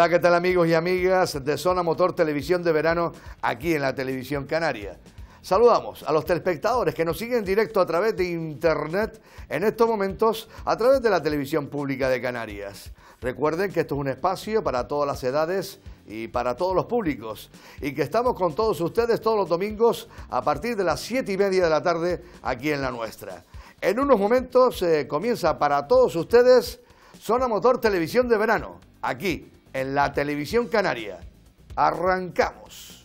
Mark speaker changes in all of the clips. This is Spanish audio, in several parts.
Speaker 1: Hola, ¿qué tal amigos y amigas de Zona Motor Televisión de Verano aquí en la Televisión Canaria? Saludamos a los telespectadores que nos siguen directo a través de Internet en estos momentos a través de la televisión pública de Canarias. Recuerden que esto es un espacio para todas las edades y para todos los públicos y que estamos con todos ustedes todos los domingos a partir de las siete y media de la tarde aquí en la nuestra. En unos momentos eh, comienza para todos ustedes Zona Motor Televisión de Verano, aquí en la Televisión Canaria. Arrancamos.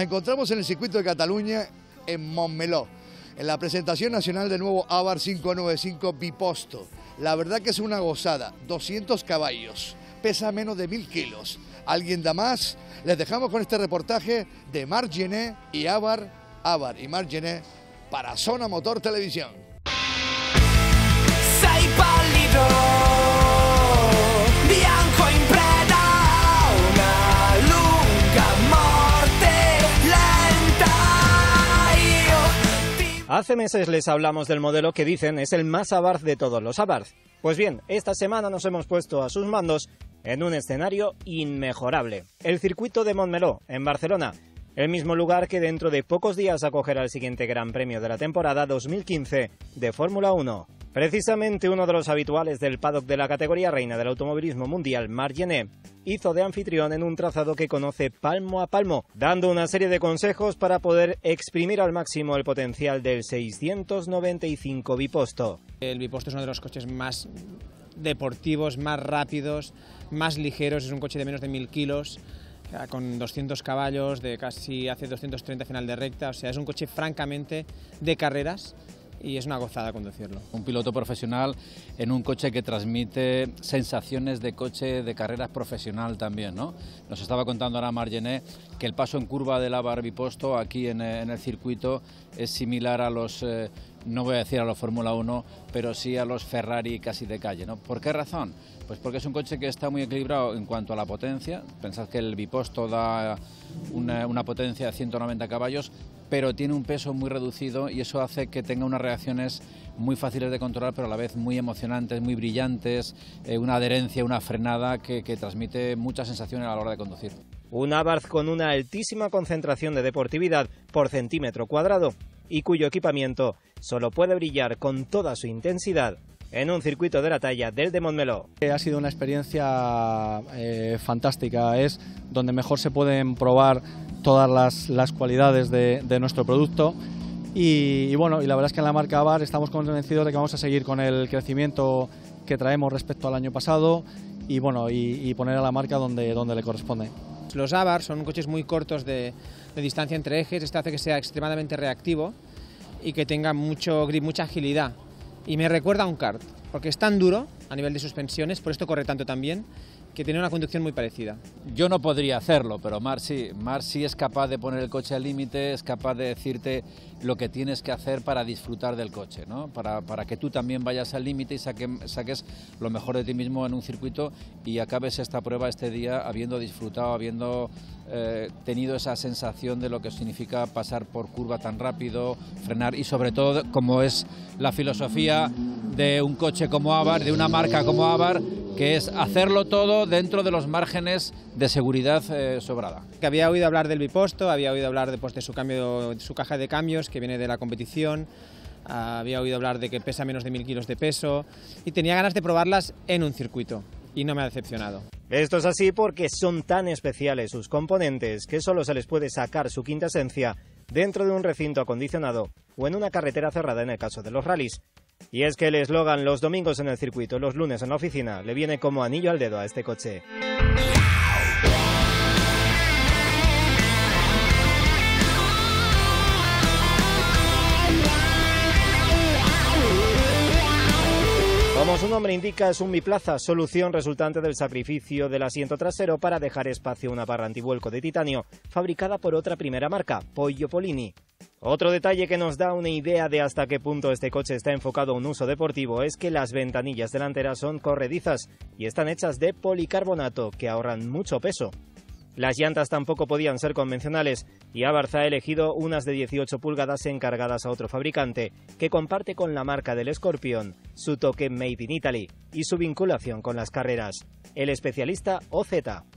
Speaker 1: Nos encontramos en el circuito de Cataluña en Montmeló, en la presentación nacional del nuevo Avar 595 Biposto. La verdad que es una gozada, 200 caballos, pesa menos de 1000 kilos. ¿Alguien da más? Les dejamos con este reportaje de Marc Gené y Avar, Avar y Marc Gené para Zona Motor Televisión.
Speaker 2: Hace meses les hablamos del modelo que dicen es el más Abarth de todos los Abarth. Pues bien, esta semana nos hemos puesto a sus mandos en un escenario inmejorable, el circuito de Montmeló, en Barcelona, el mismo lugar que dentro de pocos días acogerá el siguiente Gran Premio de la temporada 2015 de Fórmula 1. Precisamente uno de los habituales del paddock de la categoría reina del automovilismo mundial, Marc Gené, hizo de anfitrión en un trazado que conoce palmo a palmo, dando una serie de consejos para poder exprimir al máximo el potencial del 695 biposto.
Speaker 3: El biposto es uno de los coches más deportivos, más rápidos, más ligeros. Es un coche de menos de 1000 kilos, con 200 caballos, de casi hace 230 final de recta. O sea, es un coche francamente de carreras y es una gozada conducirlo.
Speaker 4: Un piloto profesional en un coche que transmite sensaciones de coche de carreras profesional también, ¿no? Nos estaba contando ahora Margené que el paso en curva de la Barbiposto aquí en, eh, el circuito es similar a los, eh, no voy a decir a los Fórmula 1, pero sí a los Ferrari casi de calle, ¿no? ¿Por qué razón? Pues porque es un coche que está muy equilibrado en cuanto a la potencia. Pensad que el biposto da una, potencia de 190 caballos, pero tiene un peso muy reducido y eso hace que tenga unas reacciones muy fáciles de controlar, pero a la vez muy emocionantes, muy brillantes, eh, una adherencia, una frenada que, que transmite muchas sensaciones a la hora de conducir.
Speaker 2: Un Abarth con una altísima concentración de deportividad por centímetro cuadrado y cuyo equipamiento solo puede brillar con toda su intensidad en un circuito de la talla del de Montmeló.
Speaker 5: Ha sido una experiencia eh, fantástica, es donde mejor se pueden probar todas las, las cualidades de, de nuestro producto y, y bueno, y la verdad es que en la marca Avar estamos convencidos de que vamos a seguir con el crecimiento que traemos respecto al año pasado y bueno, y, y poner a la marca donde, donde le corresponde.
Speaker 3: Los Abarth son coches muy cortos de, de distancia entre ejes, esto hace que sea extremadamente reactivo y que tenga mucho grip, mucha agilidad. Y me recuerda a un kart, porque es tan duro a nivel de suspensiones, por esto corre tanto también, que tiene una conducción muy parecida.
Speaker 4: Yo no podría hacerlo, pero Mar sí. Mar sí es capaz de poner el coche al límite, es capaz de decirte lo que tienes que hacer para disfrutar del coche, ¿no? para, para que tú también vayas al límite y saque, saques lo mejor de ti mismo en un circuito y acabes esta prueba este día habiendo disfrutado, habiendo eh, tenido esa sensación de lo que significa pasar por curva tan rápido, frenar y sobre todo como es la filosofía de un coche como Avar, de una marca como Avar, que es hacerlo todo dentro de los márgenes de seguridad eh, sobrada.
Speaker 3: Que había oído hablar del biposto, había oído hablar de, pues, de su, cambio, de su caja de cambios que viene de la competición, había oído hablar de que pesa menos de mil kilos de peso y tenía ganas de probarlas en un circuito y no me ha decepcionado.
Speaker 2: Esto es así porque son tan especiales sus componentes que solo se les puede sacar su quinta esencia dentro de un recinto acondicionado o en una carretera cerrada en el caso de los rallies. Y es que el eslogan los domingos en el circuito, los lunes en la oficina, le viene como anillo al dedo a este coche. Su nombre indica, es un biplaza, solución resultante del sacrificio del asiento trasero para dejar espacio a una barra antivuelco de titanio fabricada por otra primera marca, Pollo Polini. Otro detalle que nos da una idea de hasta qué punto este coche está enfocado a un uso deportivo es que las ventanillas delanteras son corredizas y están hechas de policarbonato que ahorran mucho peso. Las llantas tampoco podían ser convencionales y Abarth ha elegido unas de 18 pulgadas encargadas a otro fabricante que comparte con la marca del Scorpion su toque Made in Italy y su vinculación con las carreras. El especialista OZ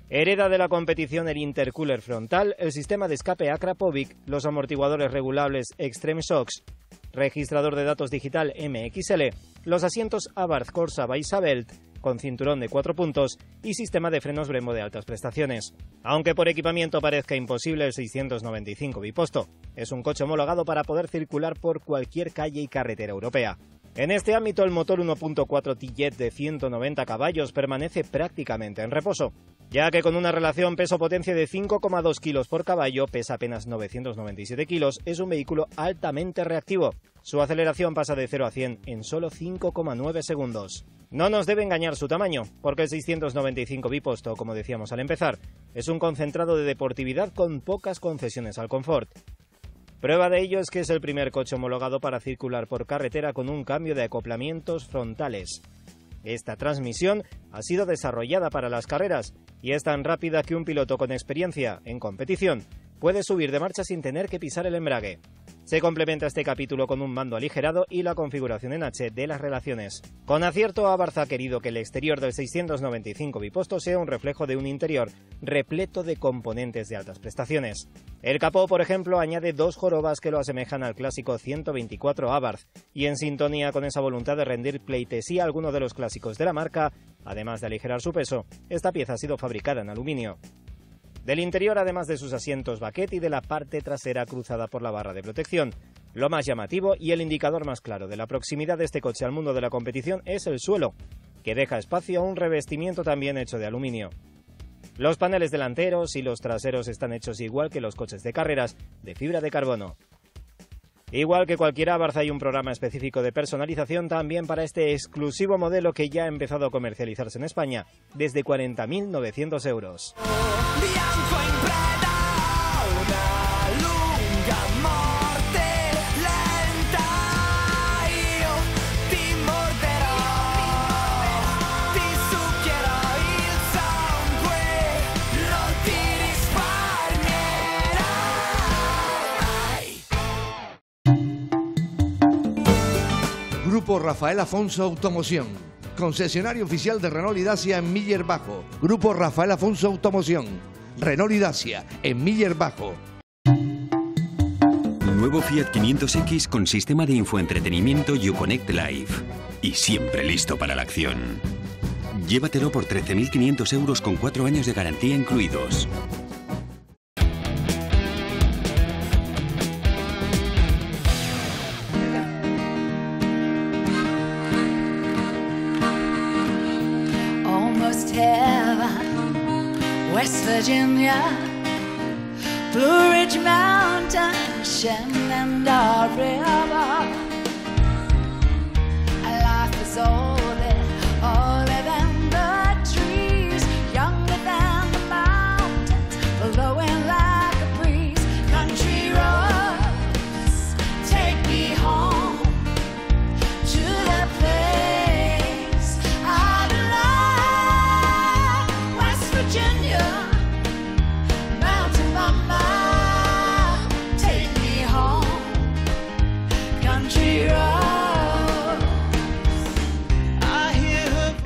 Speaker 2: hereda de la competición el intercooler frontal, el sistema de escape Akrapovic, los amortiguadores regulables Extreme Shocks, registrador de datos digital MXL, los asientos Abarth Corsa by Isabelt con cinturón de cuatro puntos y sistema de frenos Brembo de altas prestaciones. Aunque por equipamiento parezca imposible el 695 biposto, es un coche homologado para poder circular por cualquier calle y carretera europea. En este ámbito, el motor 1.4 T-Jet de 190 caballos permanece prácticamente en reposo, ya que con una relación peso-potencia de 5,2 kilos por caballo, pesa apenas 997 kilos, es un vehículo altamente reactivo. Su aceleración pasa de 0 a 100 en solo 5,9 segundos. No nos debe engañar su tamaño, porque el 695 biposto, como decíamos al empezar, es un concentrado de deportividad con pocas concesiones al confort. Prueba de ello es que es el primer coche homologado para circular por carretera con un cambio de acoplamientos frontales. Esta transmisión ha sido desarrollada para las carreras y es tan rápida que un piloto con experiencia en competición puede subir de marcha sin tener que pisar el embrague. Se complementa este capítulo con un mando aligerado y la configuración en H de las relaciones. Con acierto, Abarth ha querido que el exterior del 695 biposto sea un reflejo de un interior repleto de componentes de altas prestaciones. El capó, por ejemplo, añade dos jorobas que lo asemejan al clásico 124 Abarth, y en sintonía con esa voluntad de rendir pleitesía a alguno de los clásicos de la marca, además de aligerar su peso, esta pieza ha sido fabricada en aluminio. Del interior, además de sus asientos baquet y de la parte trasera cruzada por la barra de protección. Lo más llamativo y el indicador más claro de la proximidad de este coche al mundo de la competición es el suelo, que deja espacio a un revestimiento también hecho de aluminio. Los paneles delanteros y los traseros están hechos igual que los coches de carreras, de fibra de carbono. Igual que cualquier Abarth hay un programa específico de personalización también para este exclusivo modelo que ya ha empezado a comercializarse en España desde 40.900 euros.
Speaker 1: Grupo Rafael Afonso Automoción. Concesionario oficial de Renault y Dacia en Miller Bajo. Grupo Rafael Afonso Automoción. Renault y Dacia en Miller Bajo.
Speaker 6: Nuevo Fiat 500X con sistema de infoentretenimiento Uconnect Live. Y siempre listo para la acción. Llévatelo por 13.500 euros con 4 años de garantía incluidos.
Speaker 7: Blue Ridge Mountain, Shenandoah River.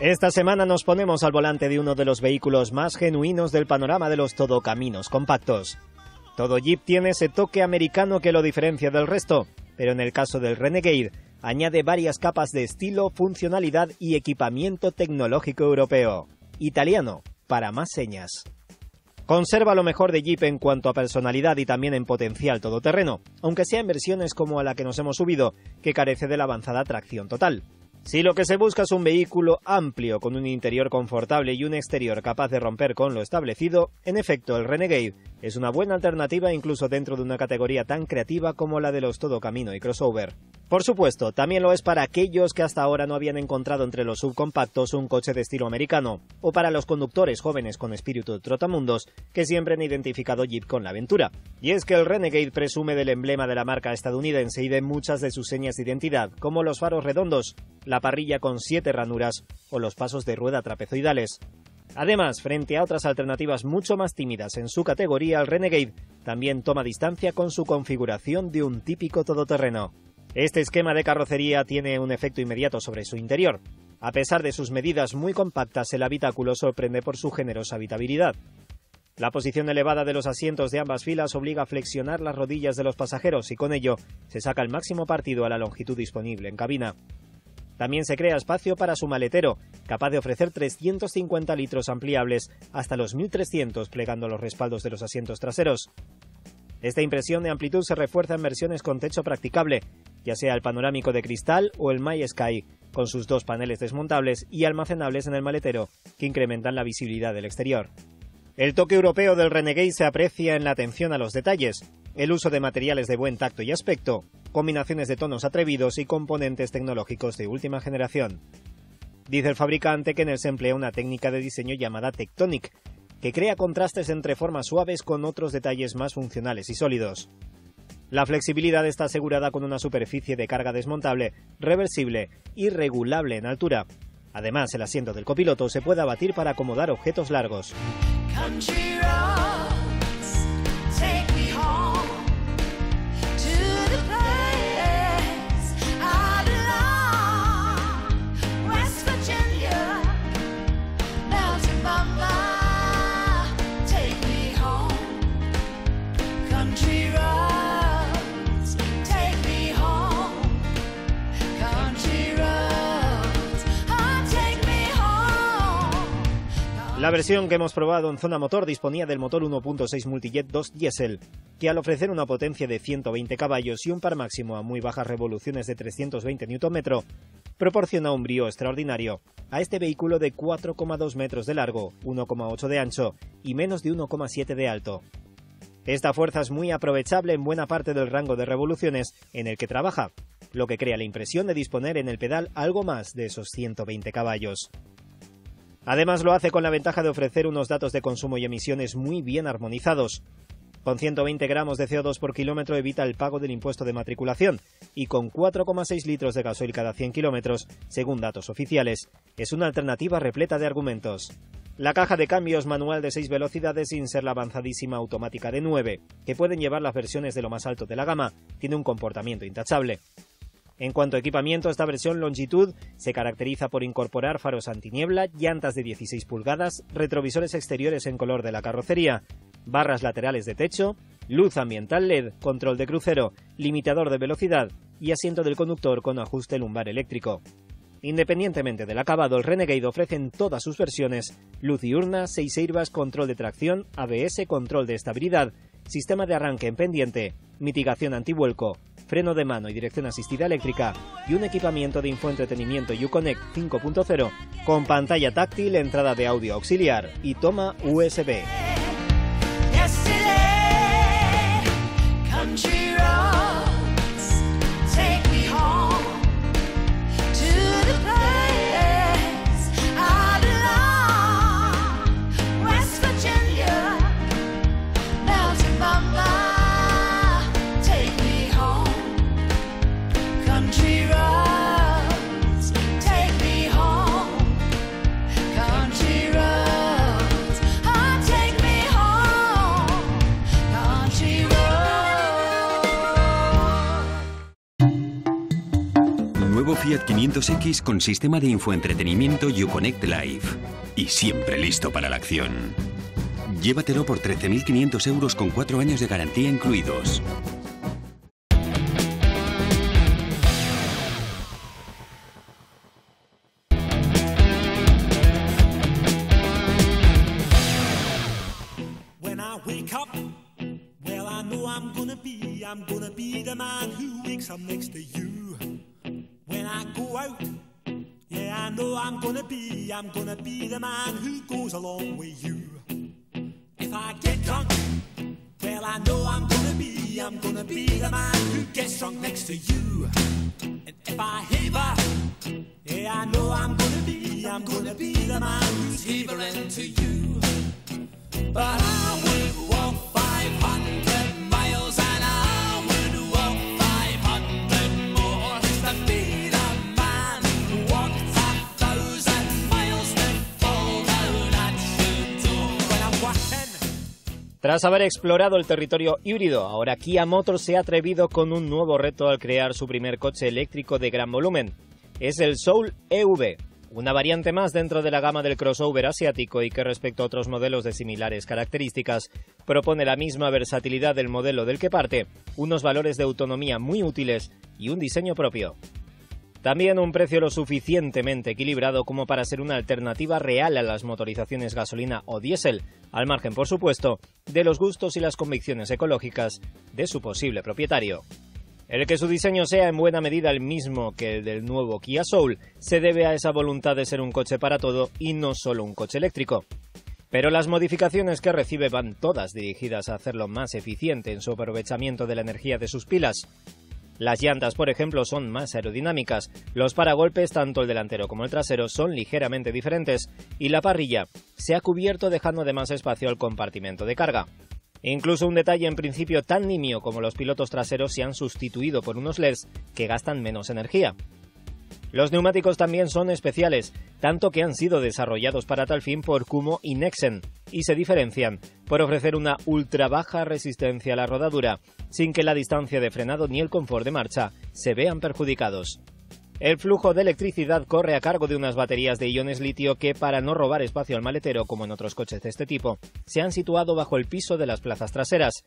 Speaker 2: Esta semana nos ponemos al volante de uno de los vehículos más genuinos del panorama de los todocaminos compactos. Todo Jeep tiene ese toque americano que lo diferencia del resto, pero en el caso del Renegade añade varias capas de estilo, funcionalidad y equipamiento tecnológico europeo. Italiano, para más señas. Conserva lo mejor de Jeep en cuanto a personalidad y también en potencial todoterreno, aunque sea en versiones como a la que nos hemos subido, que carece de la avanzada tracción total. Si lo que se busca es un vehículo amplio con un interior confortable y un exterior capaz de romper con lo establecido, en efecto el Renegade es una buena alternativa incluso dentro de una categoría tan creativa como la de los todo camino y crossover. Por supuesto, también lo es para aquellos que hasta ahora no habían encontrado entre los subcompactos un coche de estilo americano, o para los conductores jóvenes con espíritu de trotamundos que siempre han identificado Jeep con la aventura. Y es que el Renegade presume del emblema de la marca estadounidense y de muchas de sus señas de identidad, como los faros redondos, la parrilla con siete ranuras o los pasos de rueda trapezoidales. Además, frente a otras alternativas mucho más tímidas en su categoría, el Renegade también toma distancia con su configuración de un típico todoterreno. Este esquema de carrocería tiene un efecto inmediato sobre su interior. A pesar de sus medidas muy compactas, el habitáculo sorprende por su generosa habitabilidad. La posición elevada de los asientos de ambas filas obliga a flexionar las rodillas de los pasajeros y con ello se saca el máximo partido a la longitud disponible en cabina. También se crea espacio para su maletero, capaz de ofrecer 350 litros ampliables hasta los 1300 plegando los respaldos de los asientos traseros. Esta impresión de amplitud se refuerza en versiones con techo practicable, ya sea el panorámico de cristal o el My Sky, con sus dos paneles desmontables y almacenables en el maletero, que incrementan la visibilidad del exterior. El toque europeo del Renegade se aprecia en la atención a los detalles, el uso de materiales de buen tacto y aspecto, combinaciones de tonos atrevidos y componentes tecnológicos de última generación. Dice el fabricante que en él se emplea una técnica de diseño llamada Tectonic, que crea contrastes entre formas suaves con otros detalles más funcionales y sólidos. La flexibilidad está asegurada con una superficie de carga desmontable, reversible y regulable en altura. Además, el asiento del copiloto se puede abatir para acomodar objetos largos.
Speaker 7: country road.
Speaker 2: La versión que hemos probado en Zona Motor disponía del motor 1.6 Multijet 2 Diesel, que al ofrecer una potencia de 120 caballos y un par máximo a muy bajas revoluciones de 320 Nm, proporciona un brío extraordinario a este vehículo de 4,2 metros de largo, 1,8 de ancho y menos de 1,7 de alto. Esta fuerza es muy aprovechable en buena parte del rango de revoluciones en el que trabaja, lo que crea la impresión de disponer en el pedal algo más de esos 120 caballos. Además lo hace con la ventaja de ofrecer unos datos de consumo y emisiones muy bien armonizados. Con 120 gramos de CO2 por kilómetro evita el pago del impuesto de matriculación y con 4,6 litros de gasoil cada 100 kilómetros, según datos oficiales, es una alternativa repleta de argumentos. La caja de cambios manual de 6 velocidades sin ser la avanzadísima automática de 9, que pueden llevar las versiones de lo más alto de la gama, tiene un comportamiento intachable. En cuanto a equipamiento, esta versión Longitud se caracteriza por incorporar faros antiniebla, llantas de 16 pulgadas, retrovisores exteriores en color de la carrocería, barras laterales de techo, luz ambiental LED, control de crucero, limitador de velocidad y asiento del conductor con ajuste lumbar eléctrico. Independientemente del acabado, el Renegade ofrece en todas sus versiones luz diurna, 6 airbags, control de tracción, ABS, control de estabilidad, sistema de arranque en pendiente, mitigación antivuelco, freno de mano y dirección asistida eléctrica y un equipamiento de infoentretenimiento Uconnect 5.0 con pantalla táctil, entrada de audio auxiliar y toma USB.
Speaker 6: 500X con sistema de infoentretenimiento Uconnect Live. Y siempre listo para la acción. Llévatelo por 13.500 euros con 4 años de garantía incluidos.
Speaker 8: long you.
Speaker 2: Tras haber explorado el territorio híbrido, ahora Kia Motors se ha atrevido con un nuevo reto al crear su primer coche eléctrico de gran volumen. Es el Soul EV, una variante más dentro de la gama del crossover asiático y que respecto a otros modelos de similares características propone la misma versatilidad del modelo del que parte, unos valores de autonomía muy útiles y un diseño propio. También un precio lo suficientemente equilibrado como para ser una alternativa real a las motorizaciones gasolina o diésel, al margen, por supuesto, de los gustos y las convicciones ecológicas de su posible propietario. El que su diseño sea en buena medida el mismo que el del nuevo Kia Soul se debe a esa voluntad de ser un coche para todo y no solo un coche eléctrico. Pero las modificaciones que recibe van todas dirigidas a hacerlo más eficiente en su aprovechamiento de la energía de sus pilas. Las llantas, por ejemplo, son más aerodinámicas, los paragolpes, tanto el delantero como el trasero, son ligeramente diferentes y la parrilla se ha cubierto dejando de más espacio al compartimento de carga. Incluso un detalle en principio tan nimio como los pilotos traseros se han sustituido por unos LEDs que gastan menos energía. Los neumáticos también son especiales, tanto que han sido desarrollados para tal fin por Kumo y Nexen, y se diferencian por ofrecer una ultra baja resistencia a la rodadura, sin que la distancia de frenado ni el confort de marcha se vean perjudicados. El flujo de electricidad corre a cargo de unas baterías de iones litio que, para no robar espacio al maletero como en otros coches de este tipo, se han situado bajo el piso de las plazas traseras.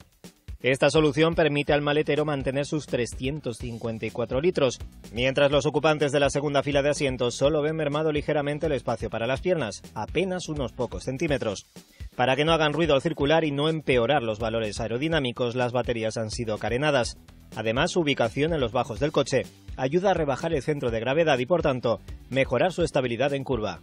Speaker 2: Esta solución permite al maletero mantener sus 354 litros, mientras los ocupantes de la segunda fila de asientos solo ven mermado ligeramente el espacio para las piernas, apenas unos pocos centímetros. Para que no hagan ruido al circular y no empeorar los valores aerodinámicos, las baterías han sido carenadas. Además, su ubicación en los bajos del coche ayuda a rebajar el centro de gravedad y, por tanto, mejorar su estabilidad en curva.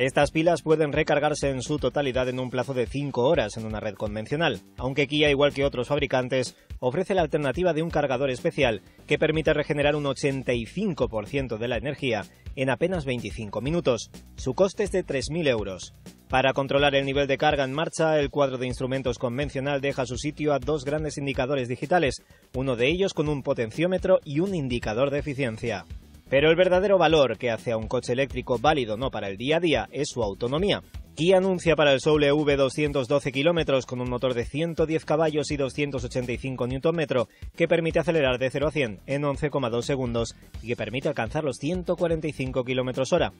Speaker 2: Estas pilas pueden recargarse en su totalidad en un plazo de 5 horas en una red convencional, aunque Kia, igual que otros fabricantes, ofrece la alternativa de un cargador especial que permite regenerar un 85% de la energía en apenas 25 minutos. Su coste es de 3.000 euros. Para controlar el nivel de carga en marcha, el cuadro de instrumentos convencional deja su sitio a dos grandes indicadores digitales, uno de ellos con un potenciómetro y un indicador de eficiencia. Pero el verdadero valor que hace a un coche eléctrico válido no para el día a día es su autonomía. Kia anuncia para el Soul EV 212 kilómetros con un motor de 110 caballos y 285 Nm que permite acelerar de 0 a 100 en 11,2 segundos y que permite alcanzar los 145 km hora.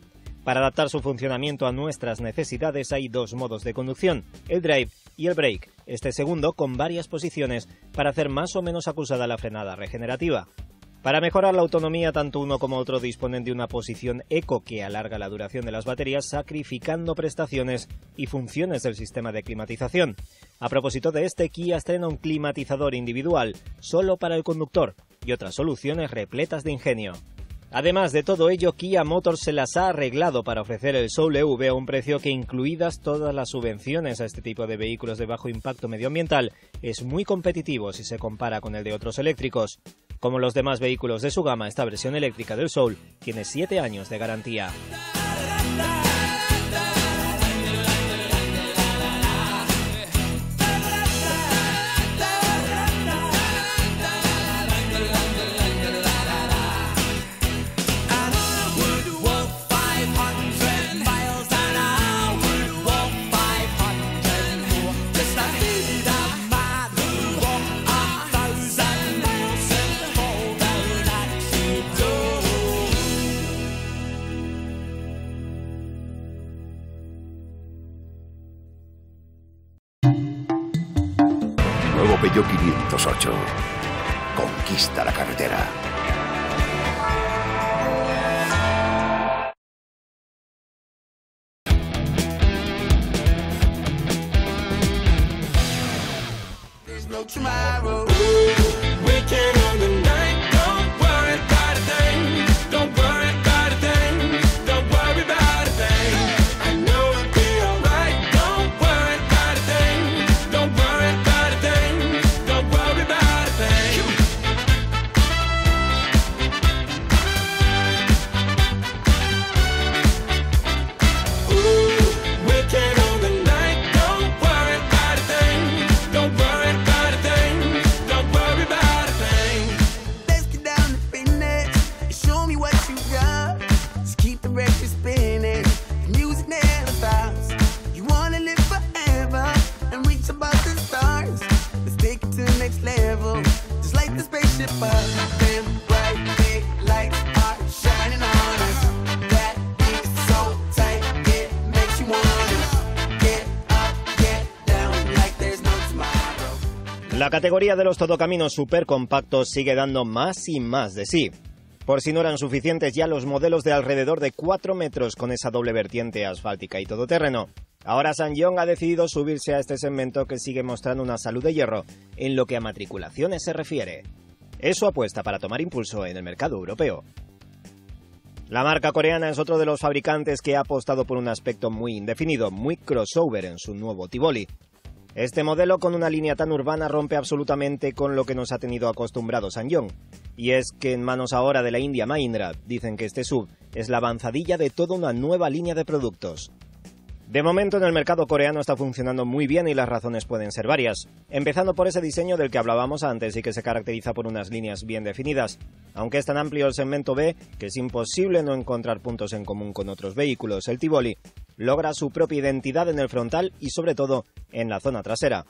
Speaker 2: Para adaptar su funcionamiento a nuestras necesidades hay dos modos de conducción, el drive y el brake, este segundo con varias posiciones para hacer más o menos acusada la frenada regenerativa. Para mejorar la autonomía, tanto uno como otro disponen de una posición eco que alarga la duración de las baterías, sacrificando prestaciones y funciones del sistema de climatización. A propósito de este, Kia estrena un climatizador individual solo para el conductor y otras soluciones repletas de ingenio. Además de todo ello, Kia Motors se las ha arreglado para ofrecer el Soul EV a un precio que, incluidas todas las subvenciones a este tipo de vehículos de bajo impacto medioambiental, es muy competitivo si se compara con el de otros eléctricos. Como los demás vehículos de su gama, esta versión eléctrica del Soul tiene 7 años de garantía.
Speaker 9: Peugeot 508. Conquista la carretera.
Speaker 8: Tomorrow. Waking on
Speaker 2: categoría de los todocaminos supercompactos sigue dando más y más de sí. Por si no eran suficientes ya los modelos de alrededor de 4 metros con esa doble vertiente asfáltica y todoterreno. Ahora Sanyong ha decidido subirse a este segmento que sigue mostrando una salud de hierro en lo que a matriculaciones se refiere. Es su apuesta para tomar impulso en el mercado europeo. La marca coreana es otro de los fabricantes que ha apostado por un aspecto muy indefinido, muy crossover en su nuevo Tivoli. Este modelo con una línea tan urbana rompe absolutamente con lo que nos ha tenido acostumbrados Sanyong. Y es que en manos ahora de la India Mahindra dicen que este sub es la avanzadilla de toda una nueva línea de productos. De momento en el mercado coreano está funcionando muy bien y las razones pueden ser varias, empezando por ese diseño del que hablábamos antes y que se caracteriza por unas líneas bien definidas. Aunque es tan amplio el segmento B que es imposible no encontrar puntos en común con otros vehículos, el Tivoli logra su propia identidad en el frontal y sobre todo en la zona trasera.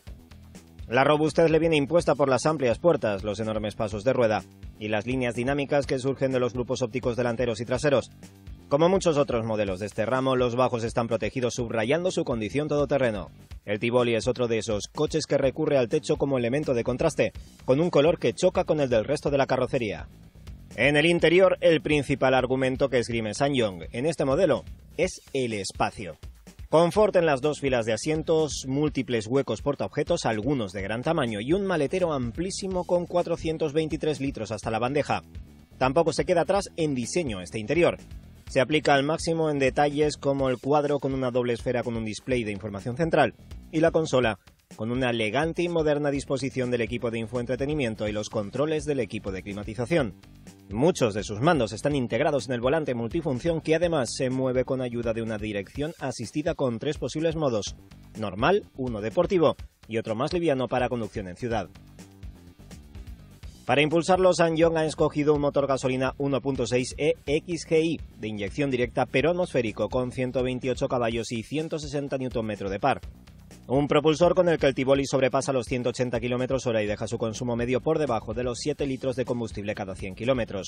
Speaker 2: La robustez le viene impuesta por las amplias puertas, los enormes pasos de rueda y las líneas dinámicas que surgen de los grupos ópticos delanteros y traseros. Como muchos otros modelos de este ramo, los bajos están protegidos subrayando su condición todoterreno. El Tivoli es otro de esos coches que recurre al techo como elemento de contraste, con un color que choca con el del resto de la carrocería. En el interior, el principal argumento que esgrime Sanyong en este modelo es el espacio. Confort en las dos filas de asientos, múltiples huecos portaobjetos, algunos de gran tamaño y un maletero amplísimo con 423 litros hasta la bandeja. Tampoco se queda atrás en diseño este interior. Se aplica al máximo en detalles como el cuadro con una doble esfera con un display de información central y la consola con una elegante y moderna disposición del equipo de infoentretenimiento y los controles del equipo de climatización. Muchos de sus mandos están integrados en el volante multifunción que además se mueve con ayuda de una dirección asistida con tres posibles modos, normal, uno deportivo y otro más liviano para conducción en ciudad. Para impulsarlo, Sanyong ha escogido un motor gasolina 1.6 EXGI de inyección directa pero atmosférico con 128 caballos y 160 Nm de par. Un propulsor con el que el Tivoli sobrepasa los 180 km hora y deja su consumo medio por debajo de los 7 litros de combustible cada 100 km.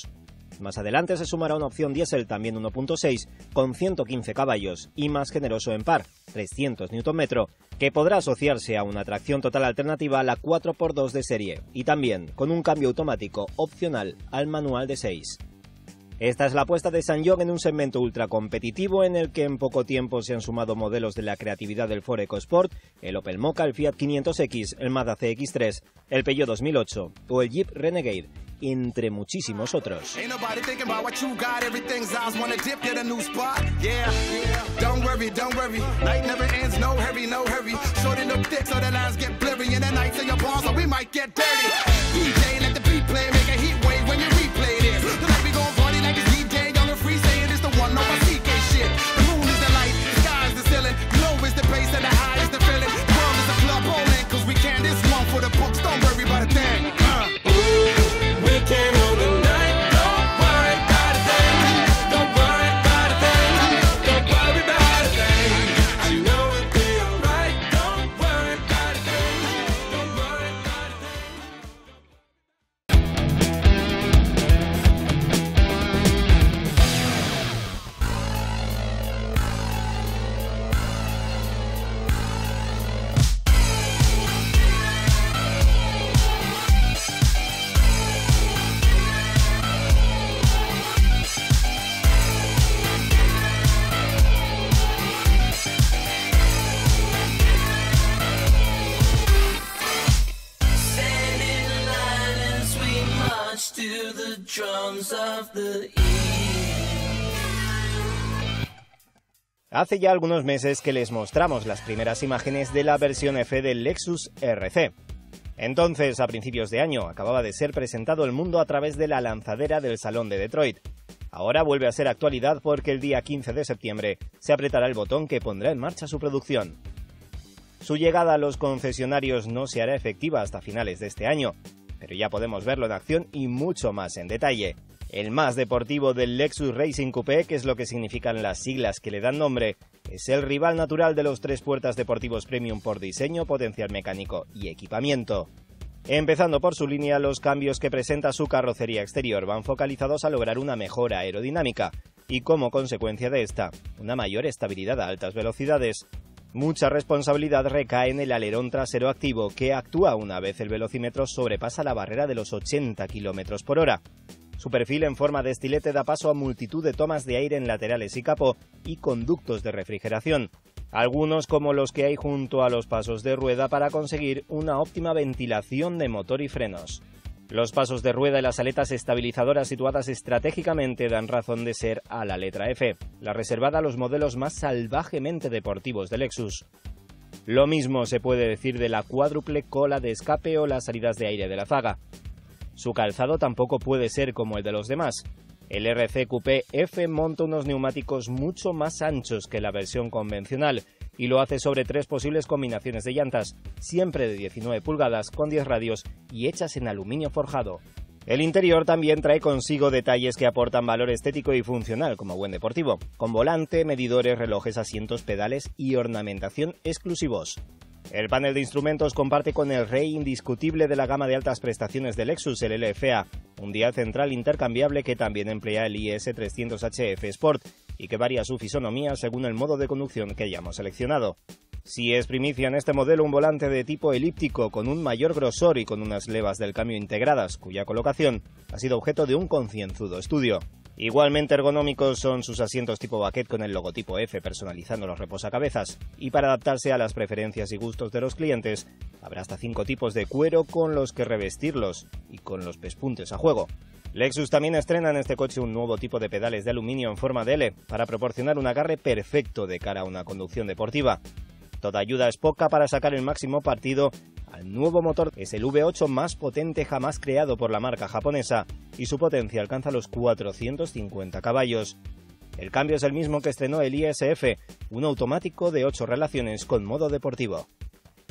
Speaker 2: Más adelante se sumará una opción diésel también 1.6 con 115 caballos y más generoso en par, 300 Nm, que podrá asociarse a una tracción total alternativa a la 4x2 de serie y también con un cambio automático opcional al manual de 6. Esta es la apuesta de Sanyong en un segmento ultra competitivo en el que en poco tiempo se han sumado modelos de la creatividad del Ford EcoSport, el Opel Mokka, el Fiat 500X, el Mazda CX-3, el Peugeot 2008 o el Jeep Renegade, entre muchísimos otros. Hace ya algunos meses que les mostramos las primeras imágenes de la versión F del Lexus RC. Entonces, a principios de año, acababa de ser presentado el mundo a través de la lanzadera del Salón de Detroit. Ahora vuelve a ser actualidad porque el día 15 de septiembre se apretará el botón que pondrá en marcha su producción. Su llegada a los concesionarios no se hará efectiva hasta finales de este año, pero ya podemos verlo en acción y mucho más en detalle. El más deportivo del Lexus Racing Coupé, que es lo que significan las siglas que le dan nombre, es el rival natural de los tres puertas deportivos premium por diseño, potencial mecánico y equipamiento. Empezando por su línea, los cambios que presenta su carrocería exterior van focalizados a lograr una mejora aerodinámica y como consecuencia de esta, una mayor estabilidad a altas velocidades. Mucha responsabilidad recae en el alerón trasero activo que actúa una vez el velocímetro sobrepasa la barrera de los 80 km por hora. Su perfil en forma de estilete da paso a multitud de tomas de aire en laterales y capó y conductos de refrigeración, algunos como los que hay junto a los pasos de rueda para conseguir una óptima ventilación de motor y frenos. Los pasos de rueda y las aletas estabilizadoras situadas estratégicamente dan razón de ser a la letra F, la reservada a los modelos más salvajemente deportivos de Lexus. Lo mismo se puede decir de la cuádruple cola de escape o las salidas de aire de la zaga. Su calzado tampoco puede ser como el de los demás. El RC Coupé F monta unos neumáticos mucho más anchos que la versión convencional y lo hace sobre tres posibles combinaciones de llantas, siempre de 19 pulgadas con 10 radios y hechas en aluminio forjado. El interior también trae consigo detalles que aportan valor estético y funcional como buen deportivo, con volante, medidores, relojes, asientos, pedales y ornamentación exclusivos. El panel de instrumentos comparte con el rey indiscutible de la gama de altas prestaciones de Lexus, el LFA, un dial central intercambiable que también emplea el IS300HF Sport y que varía su fisonomía según el modo de conducción que hayamos seleccionado. Si es primicia en este modelo un volante de tipo elíptico con un mayor grosor y con unas levas del cambio integradas, cuya colocación ha sido objeto de un concienzudo estudio. Igualmente ergonómicos son sus asientos tipo baquet con el logotipo F personalizando los reposacabezas y para adaptarse a las preferencias y gustos de los clientes habrá hasta cinco tipos de cuero con los que revestirlos y con los pespuntes a juego. Lexus también estrena en este coche un nuevo tipo de pedales de aluminio en forma de L para proporcionar un agarre perfecto de cara a una conducción deportiva. Toda ayuda es poca para sacar el máximo partido al nuevo motor. Es el V8 más potente jamás creado por la marca japonesa y su potencia alcanza los 450 caballos. El cambio es el mismo que estrenó el ISF, un automático de 8 relaciones con modo deportivo.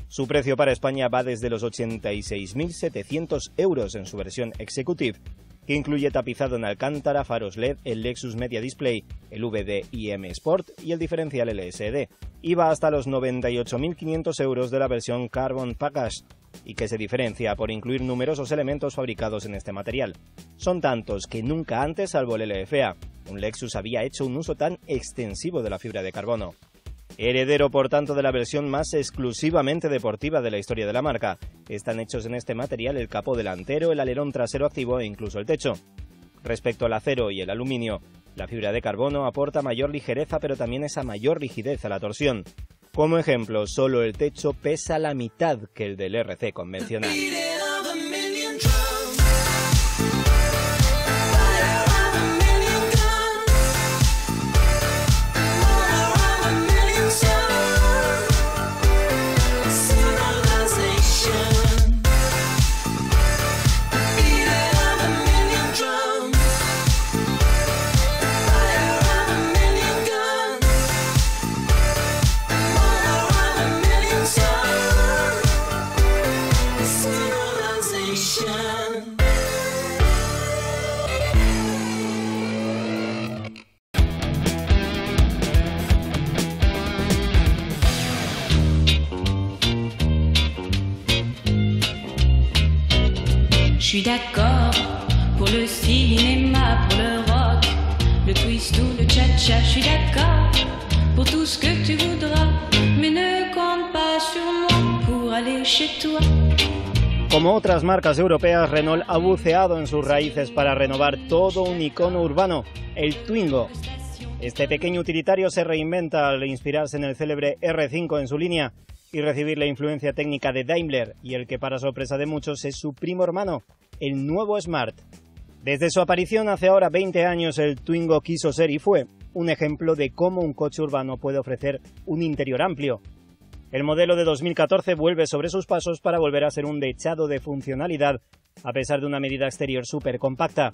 Speaker 2: Su precio para España va desde los 86.700 euros en su versión Executive, que incluye tapizado en alcántara, faros LED, el Lexus Media Display, el VD-IM Sport y el diferencial LSD, y va hasta los 98.500 euros de la versión Carbon Package, y que se diferencia por incluir numerosos elementos fabricados en este material. Son tantos que nunca antes, salvo el LFA, un Lexus había hecho un uso tan extensivo de la fibra de carbono. Heredero, por tanto, de la versión más exclusivamente deportiva de la historia de la marca. Están hechos en este material el capó delantero, el alerón trasero activo e incluso el techo. Respecto al acero y el aluminio, la fibra de carbono aporta mayor ligereza pero también esa mayor rigidez a la torsión. Como ejemplo, solo el techo pesa la mitad que el del RC convencional. Como otras marcas europeas, Renault ha buceado en sus raíces para renovar todo un icono urbano, el Twingo. Este pequeño utilitario se reinventa al inspirarse en el célebre R5 en su línea y recibir la influencia técnica de Daimler y el que para sorpresa de muchos es su primo hermano, el nuevo Smart. Desde su aparición hace ahora 20 años el Twingo quiso ser y fue un ejemplo de cómo un coche urbano puede ofrecer un interior amplio. El modelo de 2014 vuelve sobre sus pasos para volver a ser un dechado de funcionalidad, a pesar de una medida exterior súper compacta.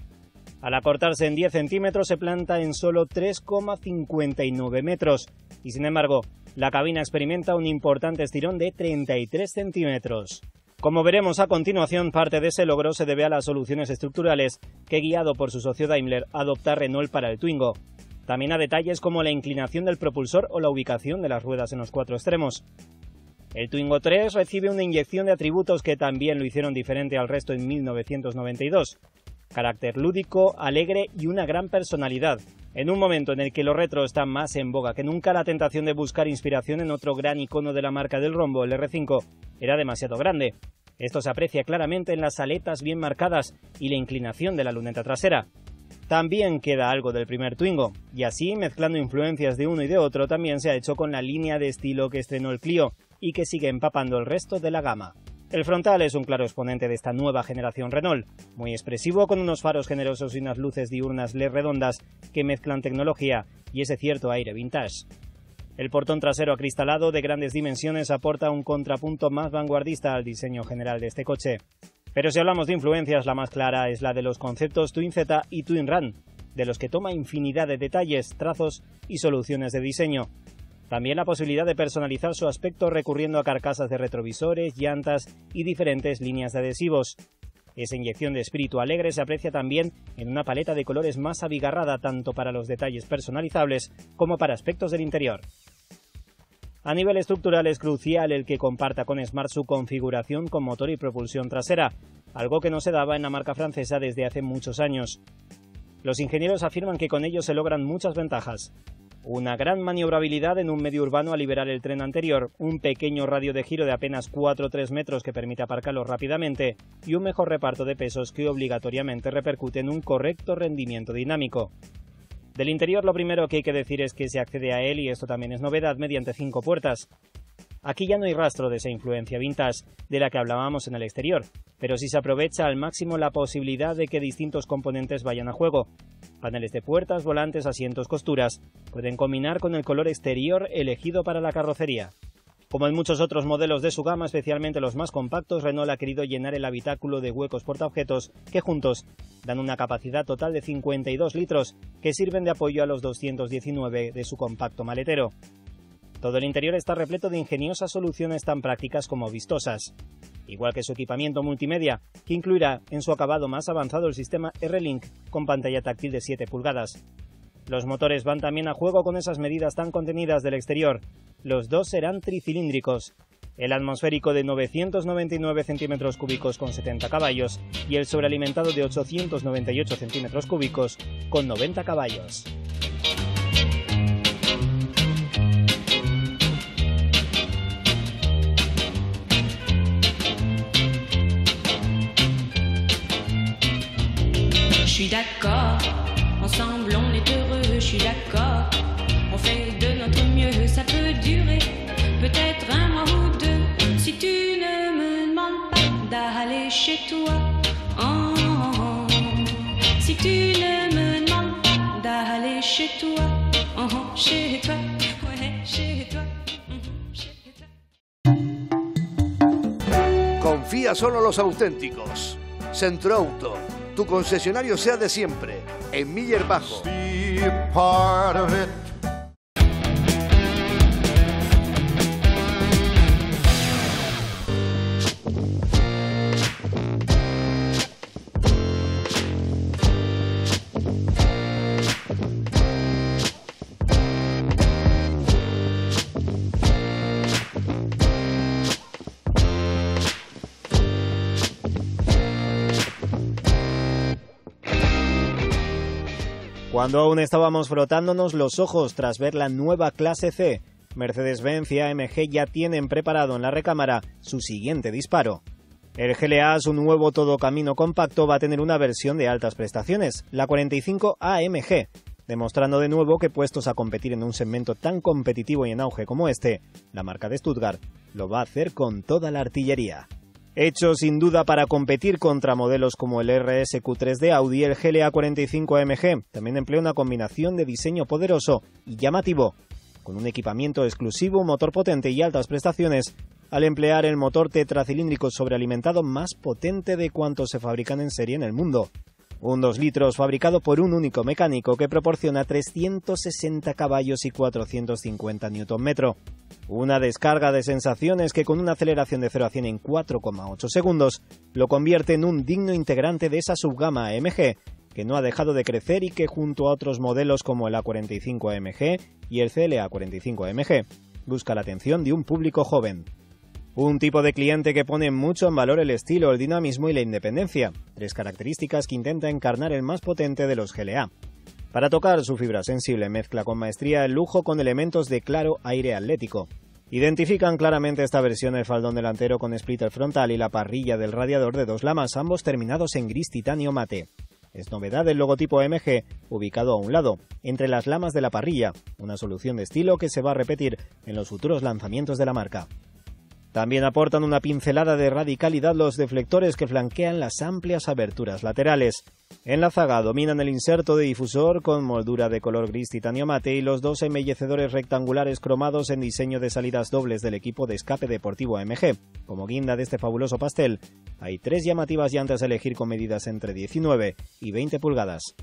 Speaker 2: Al acortarse en 10 centímetros se planta en solo 3,59 metros y sin embargo la cabina experimenta un importante estirón de 33 centímetros. Como veremos a continuación, parte de ese logro se debe a las soluciones estructurales que, guiado por su socio Daimler, adopta Renault para el Twingo. También a detalles como la inclinación del propulsor o la ubicación de las ruedas en los cuatro extremos. El Twingo 3 recibe una inyección de atributos que también lo hicieron diferente al resto en 1992. Carácter lúdico, alegre y una gran personalidad. En un momento en el que lo retro está más en boga que nunca, la tentación de buscar inspiración en otro gran icono de la marca del rombo, el R5, era demasiado grande. Esto se aprecia claramente en las aletas bien marcadas y la inclinación de la luneta trasera. También queda algo del primer Twingo, y así, mezclando influencias de uno y de otro, también se ha hecho con la línea de estilo que estrenó el Clio y que sigue empapando el resto de la gama. El frontal es un claro exponente de esta nueva generación Renault, muy expresivo con unos faros generosos y unas luces diurnas LED redondas que mezclan tecnología y ese cierto aire vintage. El portón trasero acristalado de grandes dimensiones aporta un contrapunto más vanguardista al diseño general de este coche. Pero si hablamos de influencias, la más clara es la de los conceptos Twin Z y Twin Run, de los que toma infinidad de detalles, trazos y soluciones de diseño. También la posibilidad de personalizar su aspecto recurriendo a carcasas de retrovisores, llantas y diferentes líneas de adhesivos. Esa inyección de espíritu alegre se aprecia también en una paleta de colores más abigarrada tanto para los detalles personalizables como para aspectos del interior. A nivel estructural es crucial el que comparta con Smart su configuración con motor y propulsión trasera, algo que no se daba en la marca francesa desde hace muchos años. Los ingenieros afirman que con ello se logran muchas ventajas. Una gran maniobrabilidad en un medio urbano al liberar el tren anterior, un pequeño radio de giro de apenas 4 o 3 metros que permite aparcarlo rápidamente y un mejor reparto de pesos que obligatoriamente repercute en un correcto rendimiento dinámico. Del interior lo primero que hay que decir es que se accede a él, y esto también es novedad, mediante cinco puertas. Aquí ya no hay rastro de esa influencia vintage de la que hablábamos en el exterior, pero sí se aprovecha al máximo la posibilidad de que distintos componentes vayan a juego. Paneles de puertas, volantes, asientos, costuras pueden combinar con el color exterior elegido para la carrocería. Como en muchos otros modelos de su gama, especialmente los más compactos, Renault ha querido llenar el habitáculo de huecos portaobjetos que juntos dan una capacidad total de 52 litros que sirven de apoyo a los 219 de su compacto maletero. Todo el interior está repleto de ingeniosas soluciones tan prácticas como vistosas, igual que su equipamiento multimedia, que incluirá en su acabado más avanzado el sistema R-Link con pantalla táctil de 7 pulgadas. Los motores van también a juego con esas medidas tan contenidas del exterior. Los dos serán tricilíndricos. El atmosférico de 999 centímetros cúbicos con 70 caballos y el sobrealimentado de 898 centímetros cúbicos con 90 caballos.
Speaker 10: Ensemble suis d'accord. On fait de notre mieux, ça peut durer peut-être un mois ou deux. Si tu ne me demandes pas d'aller chez toi, oh, si tu ne me demandes pas d'aller chez toi, oh, chez toi, ouais, chez toi. mhm, toi.
Speaker 1: Confía solo los auténticos. Centroauto, tu concesionario sea de siempre, en Miller Bajo.
Speaker 11: Be a part of it.
Speaker 2: Cuando aún estábamos frotándonos los ojos tras ver la nueva clase C, Mercedes-Benz y AMG ya tienen preparado en la recámara su siguiente disparo. El GLA, su nuevo todocamino compacto, va a tener una versión de altas prestaciones, la 45 AMG, demostrando de nuevo que puestos a competir en un segmento tan competitivo y en auge como este, la marca de Stuttgart lo va a hacer con toda la artillería. Hecho sin duda para competir contra modelos como el RSQ3 de Audi, el GLA 45 AMG también emplea una combinación de diseño poderoso y llamativo, con un equipamiento exclusivo, motor potente y altas prestaciones, al emplear el motor tetracilíndrico sobrealimentado más potente de cuantos se fabrican en serie en el mundo. Un 2 litros fabricado por un único mecánico que proporciona 360 caballos y 450 Nm. Una descarga de sensaciones que con una aceleración de 0 a 100 en 4,8 segundos lo convierte en un digno integrante de esa subgama AMG que no ha dejado de crecer y que junto a otros modelos como el A45 AMG y el CLA 45 AMG busca la atención de un público joven. Un tipo de cliente que pone mucho en valor el estilo, el dinamismo y la independencia, tres características que intenta encarnar el más potente de los GLA. Para tocar su fibra sensible mezcla con maestría el lujo con elementos de claro aire atlético. Identifican claramente esta versión el faldón delantero con splitter frontal y la parrilla del radiador de dos lamas, ambos terminados en gris titanio mate. Es novedad el logotipo MG, ubicado a un lado, entre las lamas de la parrilla, una solución de estilo que se va a repetir en los futuros lanzamientos de la marca. También aportan una pincelada de radicalidad los deflectores que flanquean las amplias aberturas laterales. En la zaga dominan el inserto de difusor con moldura de color gris titanio mate y los dos embellecedores rectangulares cromados en diseño de salidas dobles del equipo de escape deportivo AMG. Como guinda de este fabuloso pastel, hay tres llamativas llantas a elegir con medidas entre 19 y 20 pulgadas.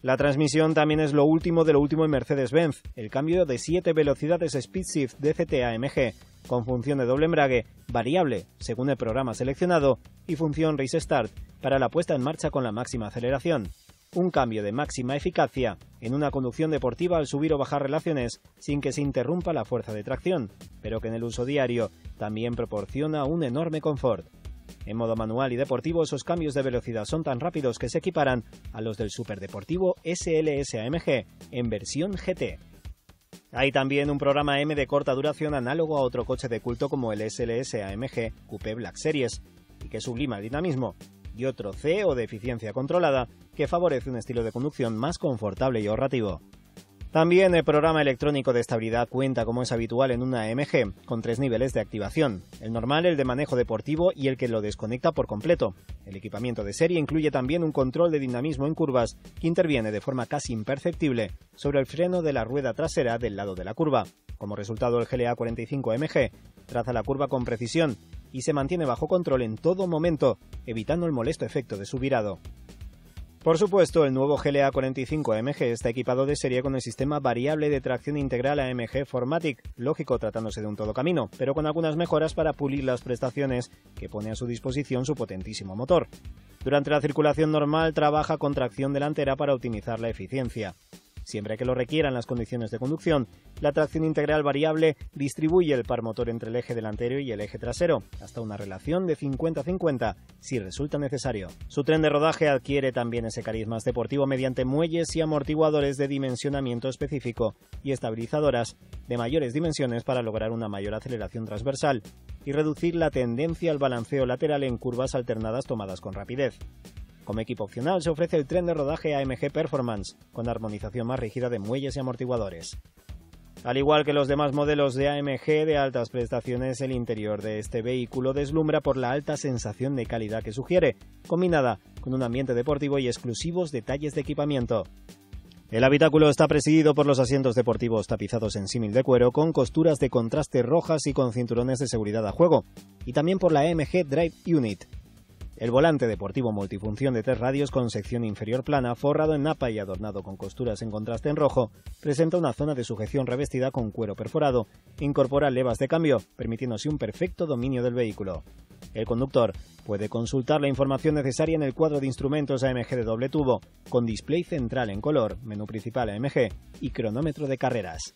Speaker 2: La transmisión también es lo último de lo último en Mercedes-Benz, el cambio de 7 velocidades SpeedShift DCT AMG, con función de doble embrague variable según el programa seleccionado y función Race Start para la puesta en marcha con la máxima aceleración. Un cambio de máxima eficacia en una conducción deportiva al subir o bajar relaciones sin que se interrumpa la fuerza de tracción, pero que en el uso diario también proporciona un enorme confort. En modo manual y deportivo, esos cambios de velocidad son tan rápidos que se equiparan a los del superdeportivo SLS AMG en versión GT. Hay también un programa M de corta duración análogo a otro coche de culto como el SLS AMG Coupé Black Series, y que sublima el dinamismo, y otro C o de eficiencia controlada que favorece un estilo de conducción más confortable y ahorrativo. También el programa electrónico de estabilidad cuenta, como es habitual en una AMG, con tres niveles de activación. El normal, el de manejo deportivo y el que lo desconecta por completo. El equipamiento de serie incluye también un control de dinamismo en curvas que interviene de forma casi imperceptible sobre el freno de la rueda trasera del lado de la curva. Como resultado, el GLA 45MG traza la curva con precisión y se mantiene bajo control en todo momento, evitando el molesto efecto de su virado. Por supuesto, el nuevo GLA 45 AMG está equipado de serie con el sistema variable de tracción integral AMG Formatic, lógico tratándose de un todo camino, pero con algunas mejoras para pulir las prestaciones que pone a su disposición su potentísimo motor. Durante la circulación normal trabaja con tracción delantera para optimizar la eficiencia. Siempre que lo requieran las condiciones de conducción, la tracción integral variable distribuye el par motor entre el eje delantero y el eje trasero, hasta una relación de 50-50 si resulta necesario. Su tren de rodaje adquiere también ese carisma deportivo mediante muelles y amortiguadores de dimensionamiento específico y estabilizadoras de mayores dimensiones para lograr una mayor aceleración transversal y reducir la tendencia al balanceo lateral en curvas alternadas tomadas con rapidez. Como equipo opcional se ofrece el tren de rodaje AMG Performance, con armonización más rígida de muelles y amortiguadores. Al igual que los demás modelos de AMG de altas prestaciones, el interior de este vehículo deslumbra por la alta sensación de calidad que sugiere, combinada con un ambiente deportivo y exclusivos detalles de equipamiento. El habitáculo está presidido por los asientos deportivos tapizados en símil de cuero con costuras de contraste rojas y con cinturones de seguridad a juego, y también por la AMG Drive Unit, el volante deportivo multifunción de tres radios con sección inferior plana, forrado en napa y adornado con costuras en contraste en rojo, presenta una zona de sujeción revestida con cuero perforado. Incorpora levas de cambio, permitiéndose un perfecto dominio del vehículo. El conductor puede consultar la información necesaria en el cuadro de instrumentos AMG de doble tubo, con display central en color, menú principal AMG y cronómetro de carreras.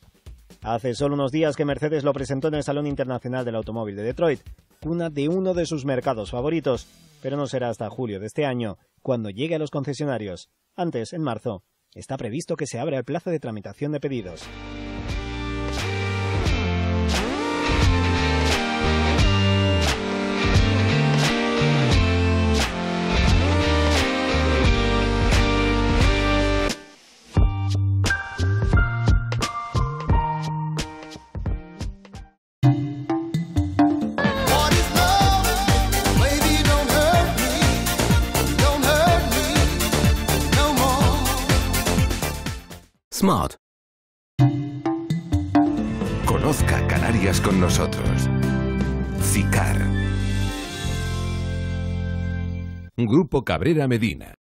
Speaker 2: Hace solo unos días que Mercedes lo presentó en el Salón Internacional del Automóvil de Detroit, cuna de uno de sus mercados favoritos, pero no será hasta julio de este año cuando llegue a los concesionarios. Antes, en marzo, está previsto que se abra el plazo de tramitación de pedidos.
Speaker 9: Smart. Conozca Canarias con nosotros. CICAR. Grupo Cabrera Medina.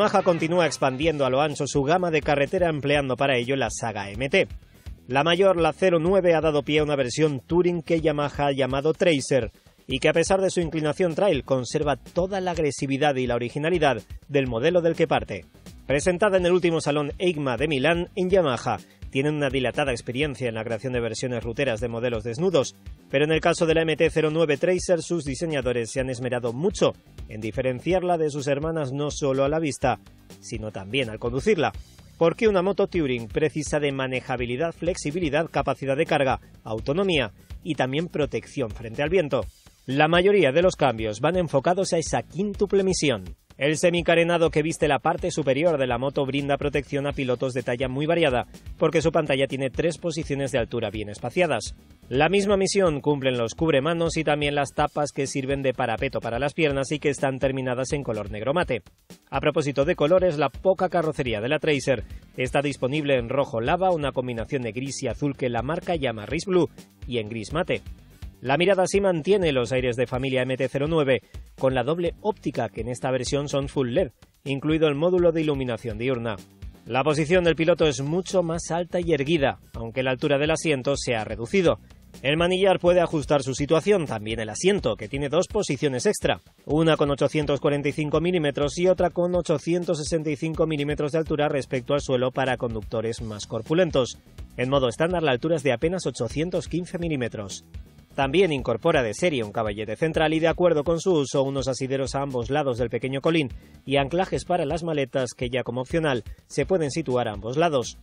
Speaker 2: Yamaha continúa expandiendo a lo ancho su gama de carretera empleando para ello la saga MT. La mayor, la 09, ha dado pie a una versión Touring que Yamaha ha llamado Tracer y que a pesar de su inclinación trail conserva toda la agresividad y la originalidad del modelo del que parte. Presentada en el último salón EICMA de Milán, en Yamaha tienen una dilatada experiencia en la creación de versiones ruteras de modelos desnudos, pero en el caso de la MT-09 Tracer sus diseñadores se han esmerado mucho en diferenciarla de sus hermanas no solo a la vista, sino también al conducirla. Porque una moto Touring precisa de manejabilidad, flexibilidad, capacidad de carga, autonomía y también protección frente al viento. La mayoría de los cambios van enfocados a esa quíntuple misión. El semicarenado que viste la parte superior de la moto brinda protección a pilotos de talla muy variada, porque su pantalla tiene tres posiciones de altura bien espaciadas. La misma misión cumplen los cubremanos y también las tapas que sirven de parapeto para las piernas y que están terminadas en color negro mate. A propósito de colores, la poca carrocería de la Tracer está disponible en rojo lava, una combinación de gris y azul que la marca llama Riz Blue, y en gris mate. La mirada sí mantiene los aires de familia MT-09, con la doble óptica que en esta versión son full LED, incluido el módulo de iluminación diurna. La posición del piloto es mucho más alta y erguida, aunque la altura del asiento se ha reducido. El manillar puede ajustar su situación, también el asiento, que tiene dos posiciones extra, una con 845 milímetros y otra con 865 milímetros de altura respecto al suelo para conductores más corpulentos. En modo estándar la altura es de apenas 815 milímetros. También incorpora de serie un caballete central y de acuerdo con su uso unos asideros a ambos lados del pequeño colín y anclajes para las maletas que ya como opcional se pueden situar a ambos lados.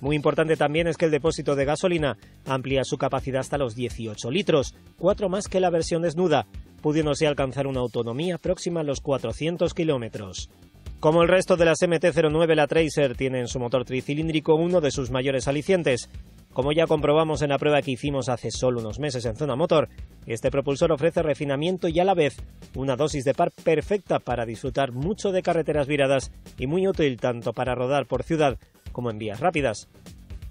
Speaker 2: Muy importante también es que el depósito de gasolina amplía su capacidad hasta los 18 litros, cuatro más que la versión desnuda, pudiéndose alcanzar una autonomía próxima a los 400 kilómetros. Como el resto de las MT-09, la Tracer tiene en su motor tricilíndrico uno de sus mayores alicientes. Como ya comprobamos en la prueba que hicimos hace solo unos meses en Zona Motor, este propulsor ofrece refinamiento y a la vez una dosis de par perfecta para disfrutar mucho de carreteras viradas y muy útil tanto para rodar por ciudad como en vías rápidas.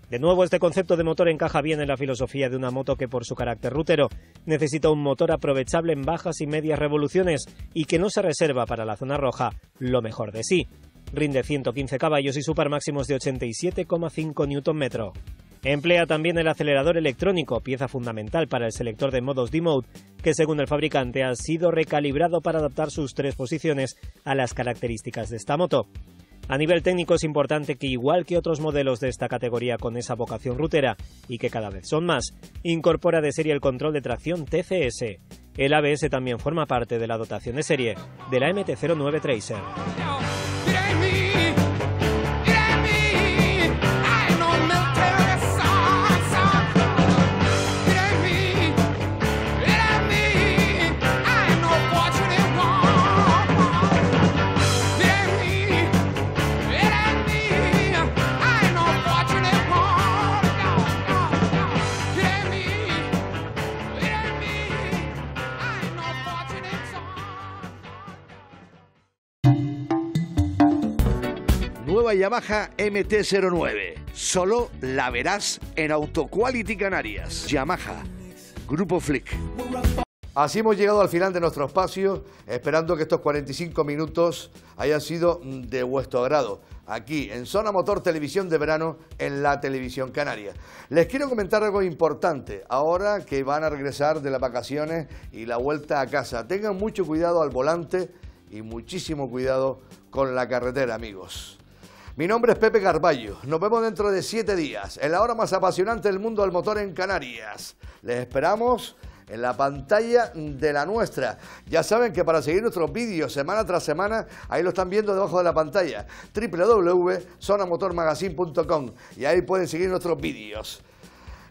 Speaker 2: De nuevo, este concepto de motor encaja bien en la filosofía de una moto que por su carácter rutero necesita un motor aprovechable en bajas y medias revoluciones y que no se reserva para la zona roja lo mejor de sí. Rinde 115 caballos y su par máximo es de 87,5 Nm. Emplea también el acelerador electrónico, pieza fundamental para el selector de modos D-Mode, que según el fabricante ha sido recalibrado para adaptar sus tres posiciones a las características de esta moto. A nivel técnico es importante que igual que otros modelos de esta categoría con esa vocación rutera, y que cada vez son más, incorpora de serie el control de tracción TCS. El ABS también forma parte de la dotación de serie de la MT-09 Tracer.
Speaker 1: Yamaha MT-09. Solo la verás en Auto Quality Canarias. Yamaha, Grupo Flick. Así hemos llegado al final de nuestro espacio, esperando que estos 45 minutos hayan sido de vuestro agrado, aquí en Zona Motor Televisión de Verano, en la Televisión Canaria. Les quiero comentar algo importante, ahora que van a regresar de las vacaciones y la vuelta a casa. Tengan mucho cuidado al volante y muchísimo cuidado con la carretera, amigos. Mi nombre es Pepe Carballo. Nos vemos dentro de siete días, en la hora más apasionante del mundo del motor en Canarias. Les esperamos en la pantalla de la nuestra. Ya saben que para seguir nuestros vídeos semana tras semana, ahí lo están viendo debajo de la pantalla, www.sonamotormagazine.com y ahí pueden seguir nuestros vídeos.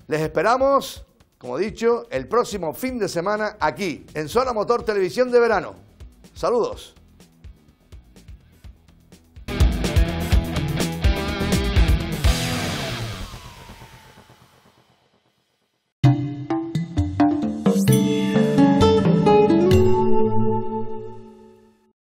Speaker 1: Les esperamos, como dicho, el próximo fin de semana aquí, en Zona Motor Televisión de Verano. Saludos.